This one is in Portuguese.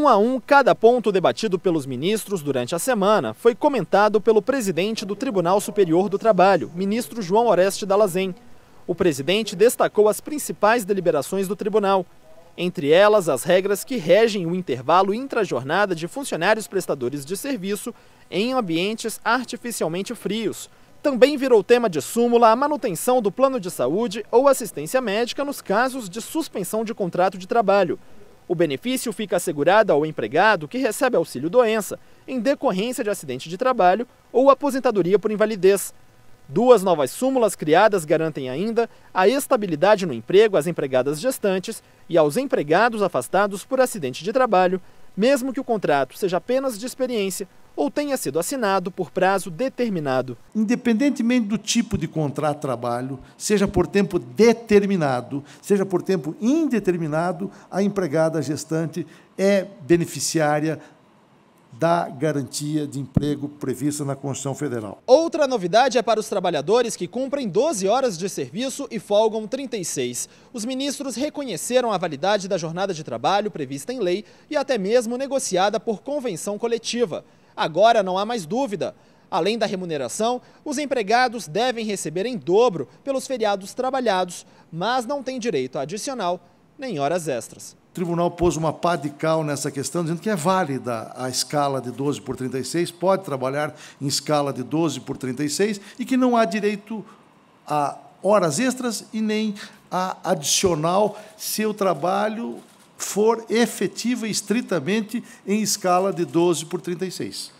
Um a um, cada ponto debatido pelos ministros durante a semana foi comentado pelo presidente do Tribunal Superior do Trabalho, ministro João Oreste Dalazen. O presidente destacou as principais deliberações do tribunal, entre elas as regras que regem o intervalo intrajornada de funcionários prestadores de serviço em ambientes artificialmente frios. Também virou tema de súmula a manutenção do plano de saúde ou assistência médica nos casos de suspensão de contrato de trabalho, o benefício fica assegurado ao empregado que recebe auxílio-doença em decorrência de acidente de trabalho ou aposentadoria por invalidez. Duas novas súmulas criadas garantem ainda a estabilidade no emprego às empregadas gestantes e aos empregados afastados por acidente de trabalho, mesmo que o contrato seja apenas de experiência ou tenha sido assinado por prazo determinado. Independentemente do tipo de contrato de trabalho, seja por tempo determinado, seja por tempo indeterminado, a empregada gestante é beneficiária da garantia de emprego prevista na Constituição Federal. Outra novidade é para os trabalhadores que cumprem 12 horas de serviço e folgam 36. Os ministros reconheceram a validade da jornada de trabalho prevista em lei e até mesmo negociada por convenção coletiva. Agora não há mais dúvida. Além da remuneração, os empregados devem receber em dobro pelos feriados trabalhados, mas não têm direito adicional nem horas extras. O tribunal pôs uma pá de cal nessa questão, dizendo que é válida a escala de 12 por 36, pode trabalhar em escala de 12 por 36 e que não há direito a horas extras e nem a adicional se o trabalho for efetiva estritamente em escala de 12 por 36.